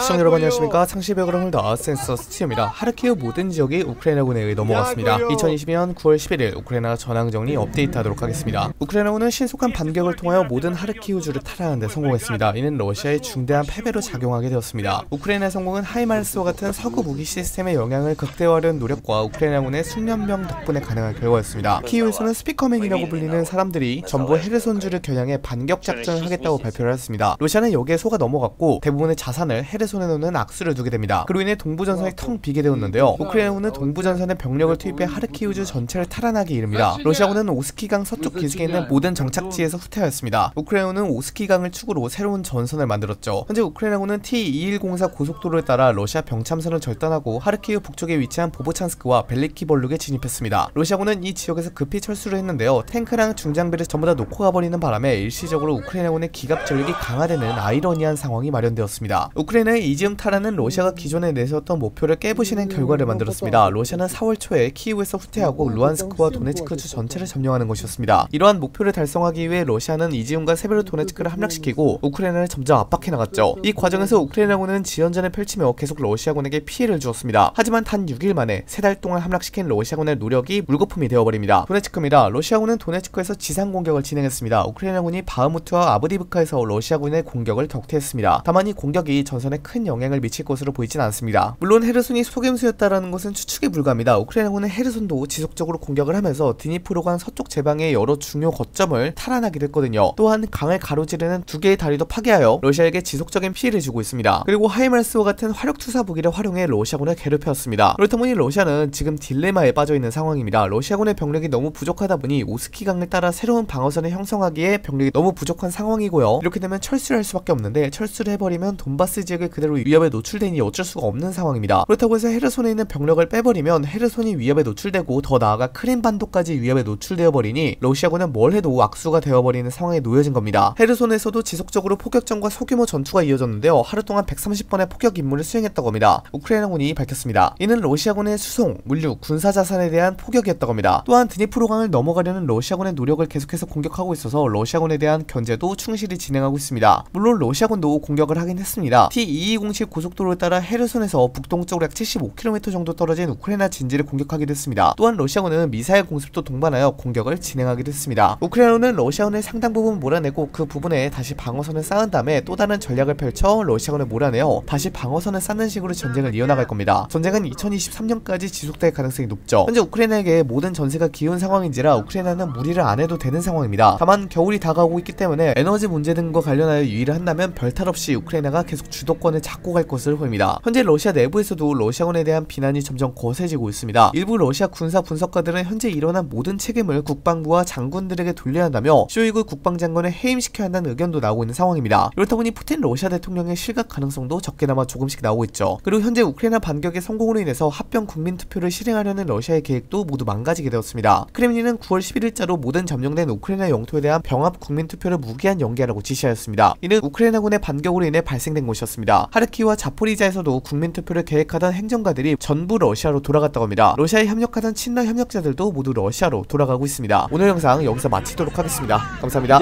시청자 여러분 안녕하십니까? 상시백으로 더 센서 스티어입니다. 하르키우 모든 지역이 우크라이나군에 의해 넘어갔습니다. 2022년 9월 11일 우크라이나 전황정리 업데이트하도록 하겠습니다. 우크라이나군은 신속한 반격을 통하여 모든 하르키우주를 탈환하는 데 성공했습니다. 이는 러시아의 중대한 패배로 작용하게 되었습니다. 우크라이나의 성공은 하이마르스와 같은 서구 무기 시스템의 영향을 극대화하려는 노력과 우크라이나군의 숙련병 덕분에 가능한 결과였습니다. 키우에서는 speaker man이라고 불리는 사람들이 전부 헤르손주를 겨냥해 반격 작전을 하겠다고 발표를 했습니다. 러시아는 여기에 속아 넘어갔고 대부분의 자산을 헤르손에 놓는 악수를 두게 됩니다. 그로 인해 동부전선이 텅 비게 되었는데요. 우크라이나군은 동부전선에 병력을 투입해 하르키우주 전체를 탈환하기 이릅니다. 러시아군은 오스킬강 서쪽 기슭에 있는 모든 정착지에서 후퇴하였습니다. 우크라이나군은 오스키강을 축으로 새로운 전선을 만들었죠. 현재 우크라이나군은 T-2104 고속도로에 따라 러시아 병참선을 절단하고 하르키우 북쪽에 위치한 보보찬스크와 벨리키볼룩에 진입했습니다. 러시아군은 이 지역에서 급히 철수를 했는데요. 탱크랑 중장비를 전부 다 놓고 가버리는 바람에 일시적으로 우크라이나군의 기갑 전력이 강화되는 아이러니한 상황이 마련되었습니다. 우크라이나의 이지움 탈환은 러시아가 기존에 내세웠던 목표를 깨부시는 결과를 만들었습니다. 러시아는 4월 초에 키이우에서 후퇴하고 루안스크와 도네츠크 주 전체를 점령하는 것이었습니다. 이러한 목표를 달성하기 위해 러시아는 이지움과 세베로도네츠크를 함락시키고 우크라이나를 점점 압박해 나갔죠. 이 과정에서 우크라이나군은 지연전을 펼치며 계속 러시아군에게 피해를 주었습니다. 하지만 단 6일 만에 3달 동안 함락시킨 러시아군의 노력이 물거품이 되어버립니다. 도네츠크입니다. 러시아군은 도네츠크에서 지상 공격을 진행했습니다. 우크라이나군이 바흐무트와 아브디브카에서 러시아군의 공격을 격퇴했습니다. 다만 이 공격이 전선에 큰 영향을 미칠 것으로 보이진 않습니다. 물론 헤르손이 속임수였다라는 것은 추측에 불과합니다. 우크라이나군은 헤르손도 지속적으로 공격을 하면서 드니프로강 서쪽 제방의 여러 중요 거점을 탈환하기도 했거든요. 또한 강을 가로지르는 두 개의 다리도 파괴하여 러시아에게 지속적인 피해를 주고 있습니다. 그리고 하이마르스와 같은 화력투사 무기를 활용해 러시아군을 괴롭혔습니다. 그렇다 보니 러시아는 지금 딜레마에 빠져 있는 상황입니다. 러시아군의 병력이 너무 부족하다 보니 오스키강을 따라 새로운 방어선을 형성하기에 병력이 너무 부족한 상황이고요. 이렇게 되면 철수를 할 수밖에 없는데 철수를 해버리면 돈바스 지역 에 그대로 위협에 노출되니 어쩔 수가 없는 상황입니다. 그렇다고 해서 헤르손에 있는 병력을 빼버리면 헤르손이 위협에 노출되고 더 나아가 크림반도까지 위협에 노출되어 버리니 러시아군은 뭘 해도 악수가 되어버리는 상황에 놓여진 겁니다. 헤르손에서도 지속적으로 포격전과 소규모 전투가 이어졌는데요. 하루 동안 130번의 포격 임무를 수행했다고 합니다. 우크라이나군이 밝혔습니다. 이는 러시아군의 수송, 물류, 군사 자산에 대한 포격이었다고 합니다. 또한 드니프로강을 넘어가려는 러시아군의 노력을 계속해서 공격하고 있어서 러시아군에 대한 견제도 충실히 진행하고 있습니다. 물론 러시아군도 공격을 하긴 했습니다. T2207 고속도로에 따라 헤르손에서 북동쪽으로 약 75km 정도 떨어진 우크라이나 진지를 공격하기도 했습니다. 또한 러시아군은 미사일 공습도 동반하여 공격을 진행하기도 했습니다. 우크라이나는 러시아군의 상당 부분 몰아내고 그 부분에 다시 방어선을 쌓은 다음에 또 다른 전략을 펼쳐 러시아군을 몰아내어 다시 방어선을 쌓는 식으로 전쟁을 이어나갈 겁니다. 전쟁은 2023년까지 지속될 가능성이 높죠. 현재 우크라이나에게 모든 전세가 기운 상황인지라 우크라이나는 무리를 안 해도 되는 상황입니다. 다만 겨울이 다가오고 있기 때문에 에너지 문제 등과 관련하여 유의를 한다면 별탈 없이 우크라이나가 계속 주도권 을 잡고 갈 것을 보입니다. 현재 러시아 내부에서도 러시아군에 대한 비난이 점점 거세지고 있습니다. 일부 러시아 군사 분석가들은 현재 일어난 모든 책임을 국방부와 장군들에게 돌려야 한다며 쇼이그 국방장관을 해임시켜야 한다는 의견도 나오고 있는 상황입니다. 그렇다 보니 푸틴 러시아 대통령의 실각 가능성도 적게나마 조금씩 나오고 있죠. 그리고 현재 우크라이나 반격의 성공으로 인해서 합병 국민 투표를 실행하려는 러시아의 계획도 모두 망가지게 되었습니다. 크렘린은 9월 11일자로 모든 점령된 우크라이나 영토에 대한 병합 국민 투표를 무기한 연기하라고 지시하였습니다. 이는 우크라이나군의 반격으로 인해 발생된 것이었 하르키와 자포리자에서도 국민 투표를 계획하던 행정가들이 전부 러시아로 돌아갔다고 합니다. 러시아에 협력하던 친러 협력자들도 모두 러시아로 돌아가고 있습니다. 오늘 영상 여기서 마치도록 하겠습니다. 감사합니다.